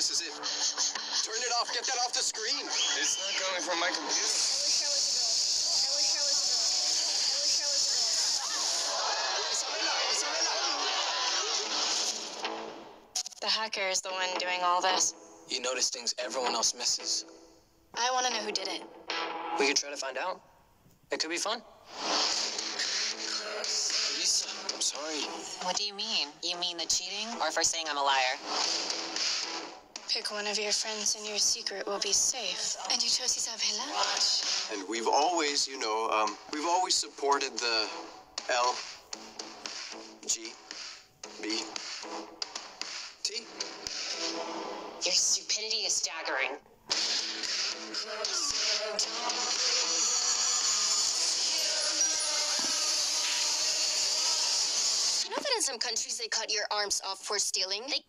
this is it. Turn it off. Get that off the screen. It's not coming from my computer. The hacker is the one doing all this. You notice things everyone else misses. I want to know who did it. We could try to find out. It could be fun. Lisa, I'm sorry. What do you mean? You mean the cheating or for saying I'm a liar? Pick one of your friends and your secret will be safe. And you chose Isabella? And we've always, you know, um, we've always supported the L, G, B, T. Your stupidity is staggering. You know that in some countries they cut your arms off for stealing? They